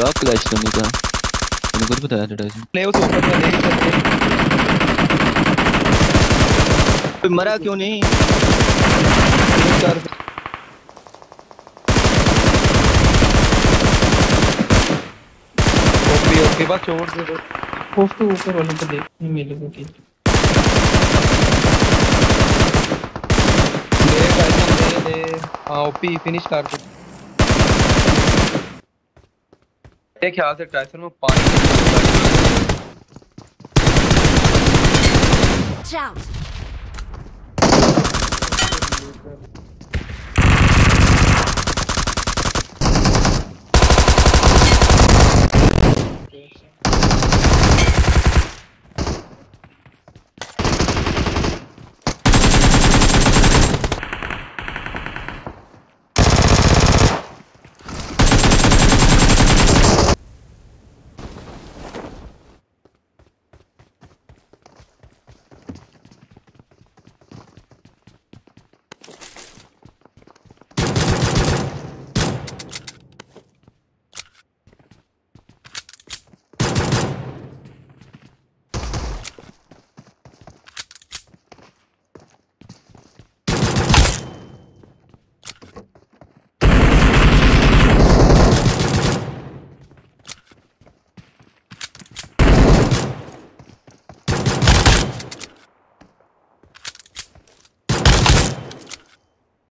हुआ क्लच करने का मैंने कुछ बताया था टाइम प्ले उस ऊपर में ले सकते मरा क्यों नहीं ओपी ओपी बस छोड़ दे होफ के ऊपर वाले को देख नहीं मिलेगा कि ले ले ले ओपी फिनिश कर दे मेरे ख्याल से टाइसन में पानी